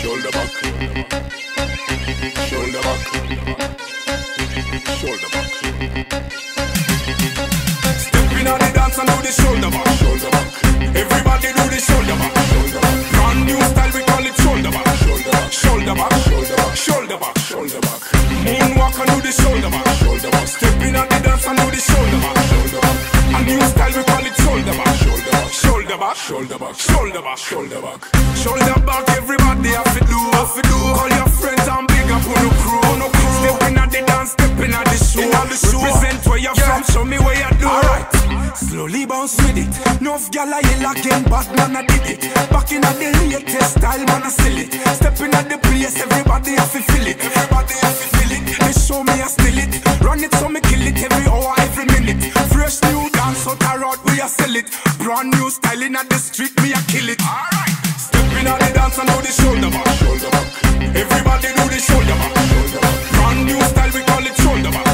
Shoulder back. Shoulder back. Shoulder back. Step in on the dance and do the shoulder back. Shoulder back. Shoulder back. Shoulder back. Shoulder back. Everybody have to do. Have to do. Call your friends and big up on the crew. On the crew. Step in on the dance. Step in on the show. In the show. Represent where you're from. Show me where you do. Alright. Slowly bounce with it. Nuff gal I yell again, but man I did it. Back in the latest style, man I sell it. Step in at the place, everybody have to feel we a sell it. Brand new style in the street, me a kill it. Alright. Step in at the dance and do the shoulder back. Shoulder back. Everybody do the shoulder back. Shoulder back. Brand new style, we call it shoulder back.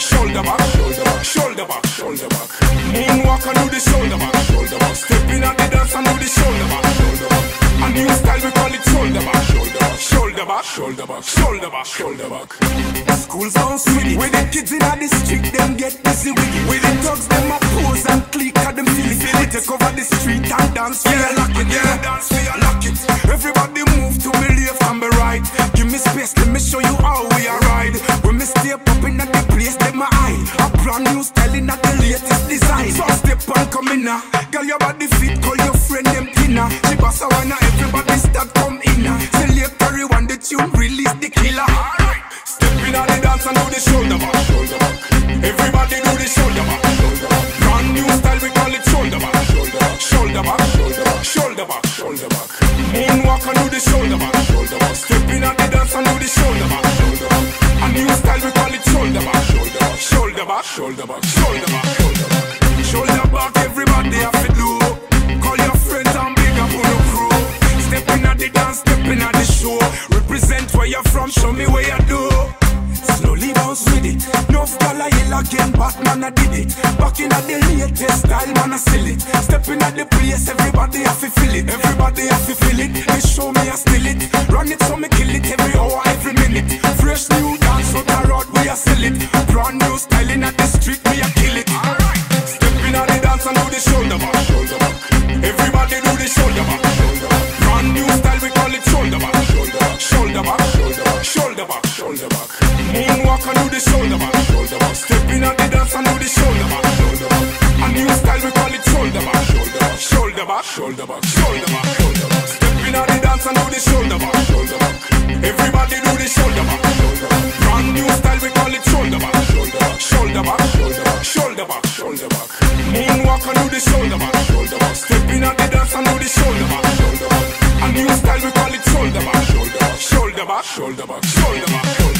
Shoulder back. Shoulder back. Shoulder back. Shoulder back. Moonwalk and do the shoulder back. Shoulder back. Step in at the dance and do the shoulder back. Shoulder back. A new style, we call it shoulder back. Shoulder back. Shoulder back. Shoulder back. Shoulder back. Shoulder back. Schools bounce with it. With the kids in the street, them get busy with it. With the thugs, them a pose and click at them feel it. We take over the street and dance for your lock it. Yeah, dance for your lock it. Everybody move to me left and me right. Give me space, let me show you how we are ride. When me stay popping at the place, them my eye. A brand new style in at the latest design. So step on come in now. Girl, your body fit, call your friend them dinner. She boss a wanna everybody Shoulder back. Moonwalk and do the shoulder back. Shoulder back. Step in on the dance and do the shoulder back. Shoulder back. A new style, we call it. Shoulder back. Shoulder back. Shoulder back. Shoulder back. Bounce with it. No gal I yell again, Batman I did it. Back in at the latest style, man I sell it. Step in at the place, everybody have to feel it. Everybody have to feel it. They show me I steal it. Run it so me kill it every hour, every minute. Fresh new the shoulder back. Shoulder back. Step in at the dance and do the shoulder back. Shoulder back. A new style, we call it shoulder back. Shoulder back. Shoulder back. Shoulder back. Shoulder back. Shoulder back. Step at the dance and do the shoulder back. Shoulder back. Everybody do the shoulder back. Shoulder back. Brand new style, we call it shoulder back. Shoulder back. Shoulder back. Shoulder back. Shoulder back. Shoulder back. Moonwalk and do the shoulder back. Shoulder back. Step in at the dance and do the shoulder back. Shoulder back. A new style, we call it shoulder back, shoulder back. Shoulder back. Shoulder back. Shoulder back.